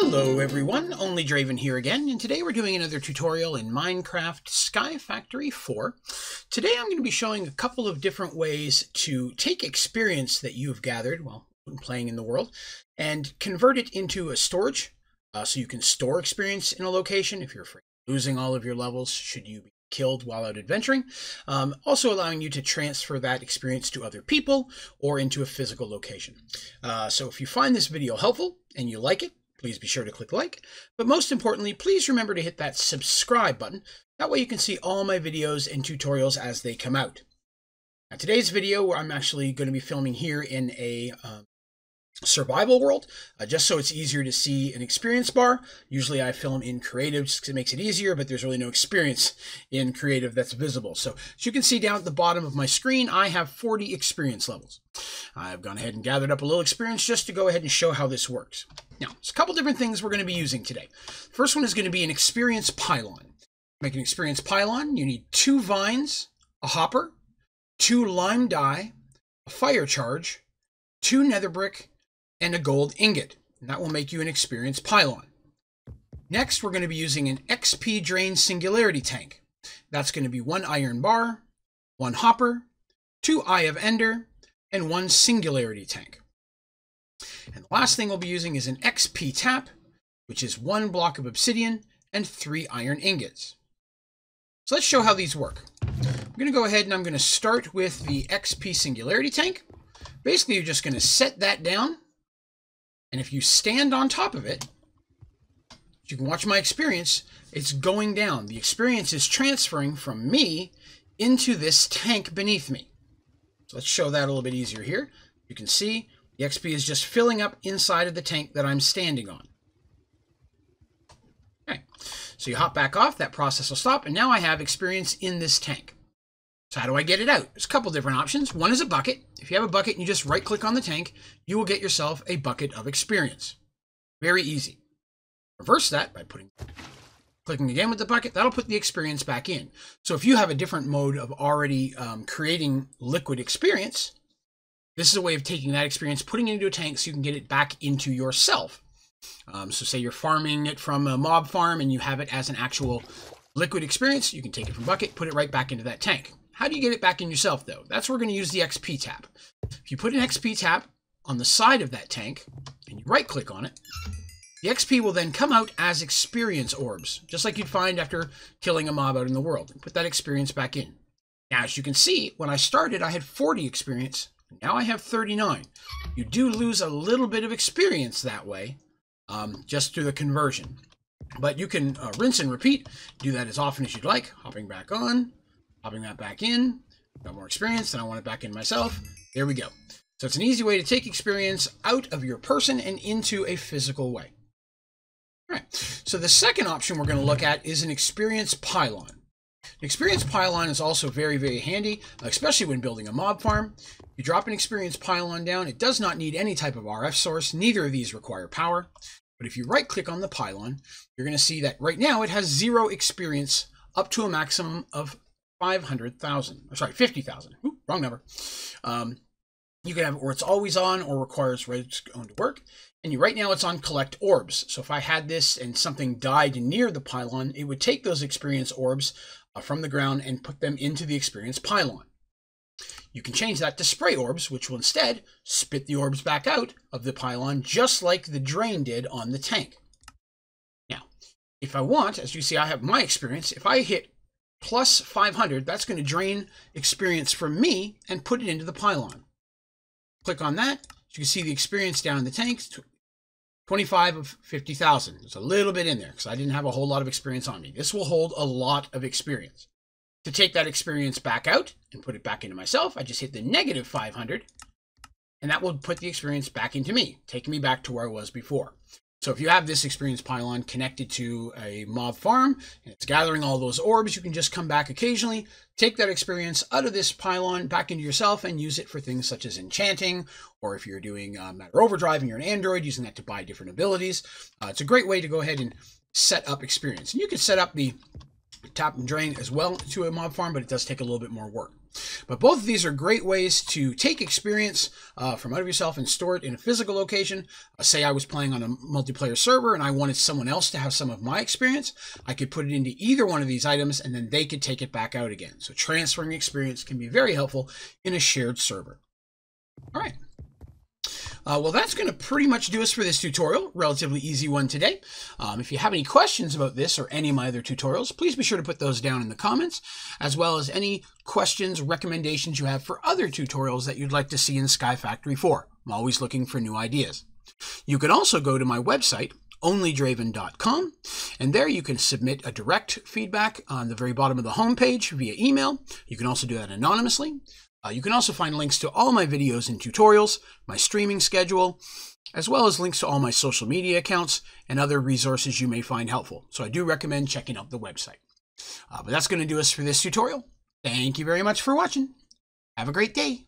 Hello everyone, Only Draven here again, and today we're doing another tutorial in Minecraft Sky Factory 4. Today I'm going to be showing a couple of different ways to take experience that you've gathered while playing in the world and convert it into a storage uh, so you can store experience in a location if you're losing all of your levels should you be killed while out adventuring. Um, also allowing you to transfer that experience to other people or into a physical location. Uh, so if you find this video helpful and you like it, please be sure to click like. But most importantly, please remember to hit that subscribe button. That way you can see all my videos and tutorials as they come out. Now, today's video, I'm actually going to be filming here in a um, survival world, uh, just so it's easier to see an experience bar. Usually I film in creative just because it makes it easier, but there's really no experience in creative that's visible. So as you can see down at the bottom of my screen, I have 40 experience levels. I've gone ahead and gathered up a little experience just to go ahead and show how this works. Now, there's a couple different things we're going to be using today. First one is going to be an experience pylon. Make an experience pylon, you need two vines, a hopper, two lime dye, a fire charge, two nether brick, and a gold ingot. And that will make you an experience pylon. Next, we're going to be using an XP drain singularity tank. That's going to be one iron bar, one hopper, two Eye of Ender, and one singularity tank. And the last thing we'll be using is an XP tap, which is one block of obsidian and three iron ingots. So let's show how these work. I'm going to go ahead and I'm going to start with the XP singularity tank. Basically, you're just going to set that down and if you stand on top of it, you can watch my experience, it's going down. The experience is transferring from me into this tank beneath me. So let's show that a little bit easier here. You can see the XP is just filling up inside of the tank that I'm standing on. Okay, so you hop back off, that process will stop, and now I have experience in this tank. So how do I get it out? There's a couple different options. One is a bucket. If you have a bucket and you just right click on the tank, you will get yourself a bucket of experience. Very easy. Reverse that by putting clicking again with the bucket. That'll put the experience back in. So if you have a different mode of already um, creating liquid experience, this is a way of taking that experience, putting it into a tank so you can get it back into yourself. Um, so say you're farming it from a mob farm and you have it as an actual liquid experience, you can take it from bucket, put it right back into that tank. How do you get it back in yourself, though? That's where we're going to use the XP tap. If you put an XP tap on the side of that tank, and you right-click on it, the XP will then come out as experience orbs, just like you'd find after killing a mob out in the world. Put that experience back in. Now, as you can see, when I started, I had 40 experience. Now I have 39. You do lose a little bit of experience that way, um, just through the conversion. But you can uh, rinse and repeat, do that as often as you'd like, hopping back on, hopping that back in. Got more experience, and I want it back in myself. There we go. So it's an easy way to take experience out of your person and into a physical way. All right, so the second option we're going to look at is an experience pylon. Experience pylon is also very, very handy, especially when building a mob farm. You drop an experience pylon down, it does not need any type of RF source. Neither of these require power. But if you right click on the pylon, you're going to see that right now it has zero experience up to a maximum of 500,000. Sorry, 50,000. Wrong number. Um, you can have where it's always on or requires redstone to work. And right now it's on collect orbs. So if I had this and something died near the pylon, it would take those experience orbs uh, from the ground and put them into the experience pylon. You can change that to spray orbs, which will instead spit the orbs back out of the pylon, just like the drain did on the tank. Now, if I want, as you see, I have my experience. If I hit plus 500, that's going to drain experience from me and put it into the pylon. Click on that. You can see the experience down in the tanks, 25 of 50,000. There's a little bit in there because I didn't have a whole lot of experience on me. This will hold a lot of experience. To take that experience back out and put it back into myself, I just hit the negative 500, and that will put the experience back into me, taking me back to where I was before. So if you have this experience pylon connected to a mob farm and it's gathering all those orbs, you can just come back occasionally, take that experience out of this pylon back into yourself and use it for things such as enchanting, or if you're doing uh, Matter Overdrive and you're an android, using that to buy different abilities. Uh, it's a great way to go ahead and set up experience. And you can set up the tap and drain as well to a mob farm, but it does take a little bit more work. But both of these are great ways to take experience uh, from out of yourself and store it in a physical location. Uh, say I was playing on a multiplayer server and I wanted someone else to have some of my experience. I could put it into either one of these items and then they could take it back out again. So transferring experience can be very helpful in a shared server. All right. Uh, well, that's going to pretty much do us for this tutorial. Relatively easy one today. Um, if you have any questions about this or any of my other tutorials, please be sure to put those down in the comments, as well as any questions, recommendations you have for other tutorials that you'd like to see in Sky Factory 4. I'm always looking for new ideas. You can also go to my website, onlydraven.com, and there you can submit a direct feedback on the very bottom of the homepage via email. You can also do that anonymously. Uh, you can also find links to all my videos and tutorials, my streaming schedule, as well as links to all my social media accounts and other resources you may find helpful. So I do recommend checking out the website. Uh, but that's going to do us for this tutorial. Thank you very much for watching. Have a great day.